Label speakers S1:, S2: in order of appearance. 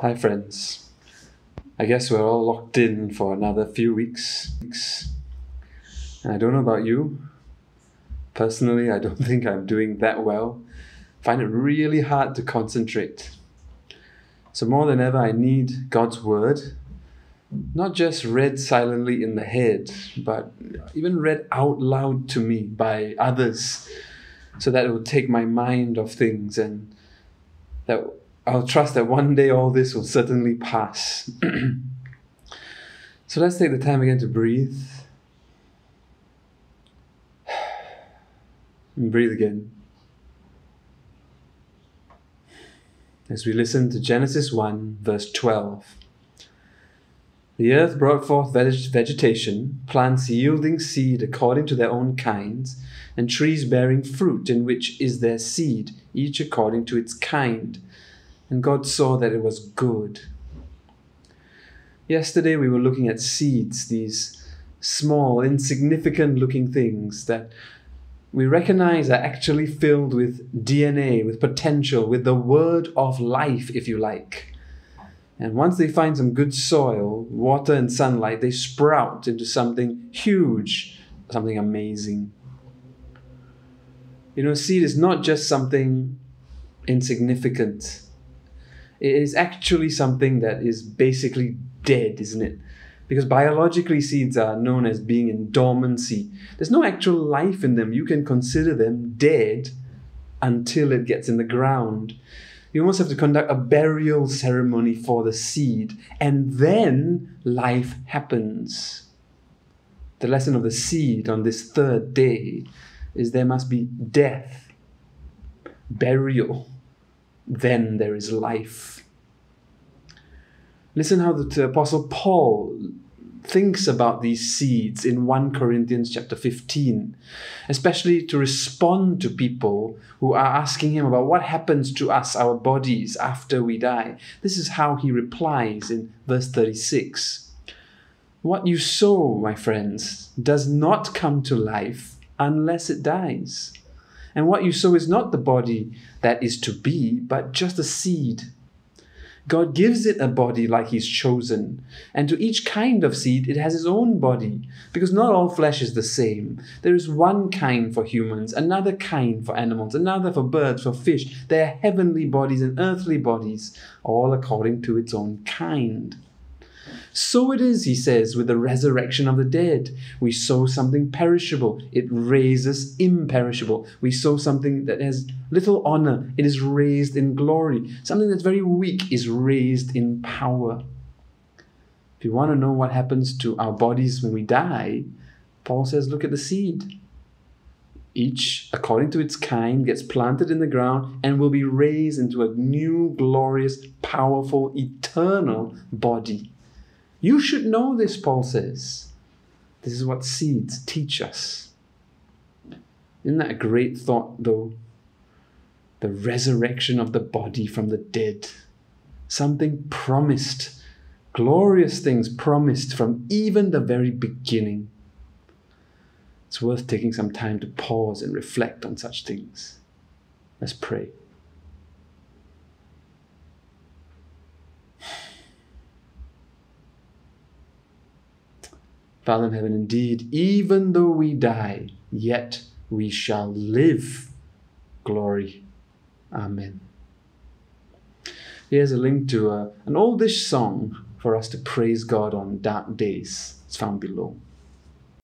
S1: Hi, friends. I guess we're all locked in for another few weeks. And I don't know about you. Personally, I don't think I'm doing that well. find it really hard to concentrate. So, more than ever, I need God's Word, not just read silently in the head, but even read out loud to me by others, so that it will take my mind off things and that I'll trust that one day all this will certainly pass. so let's take the time again to breathe. And breathe again. As we listen to Genesis 1, verse 12. The earth brought forth vegetation, plants yielding seed according to their own kinds, and trees bearing fruit in which is their seed, each according to its kind and God saw that it was good. Yesterday we were looking at seeds, these small, insignificant looking things that we recognize are actually filled with DNA, with potential, with the word of life, if you like. And once they find some good soil, water, and sunlight, they sprout into something huge, something amazing. You know, seed is not just something insignificant it is actually something that is basically dead, isn't it? Because biologically, seeds are known as being in dormancy. There's no actual life in them. You can consider them dead until it gets in the ground. You almost have to conduct a burial ceremony for the seed, and then life happens. The lesson of the seed on this third day is there must be death, burial, then there is life. Listen how the Apostle Paul thinks about these seeds in 1 Corinthians chapter 15, especially to respond to people who are asking him about what happens to us, our bodies, after we die. This is how he replies in verse 36. What you sow, my friends, does not come to life unless it dies. And what you sow is not the body that is to be, but just a seed. God gives it a body like He's chosen. And to each kind of seed, it has its own body, because not all flesh is the same. There is one kind for humans, another kind for animals, another for birds, for fish. There are heavenly bodies and earthly bodies, all according to its own kind. So it is, he says, with the resurrection of the dead. We sow something perishable, it raises imperishable. We sow something that has little honor, it is raised in glory. Something that's very weak is raised in power. If you want to know what happens to our bodies when we die, Paul says, look at the seed. Each, according to its kind, gets planted in the ground and will be raised into a new, glorious, powerful, eternal body. You should know this, Paul says. This is what seeds teach us. Isn't that a great thought, though? The resurrection of the body from the dead. Something promised, glorious things promised from even the very beginning. It's worth taking some time to pause and reflect on such things. Let's pray. Father in heaven, indeed, even though we die, yet we shall live. Glory. Amen. Here's a link to a, uh, an oldish song for us to praise God on dark days. It's found below.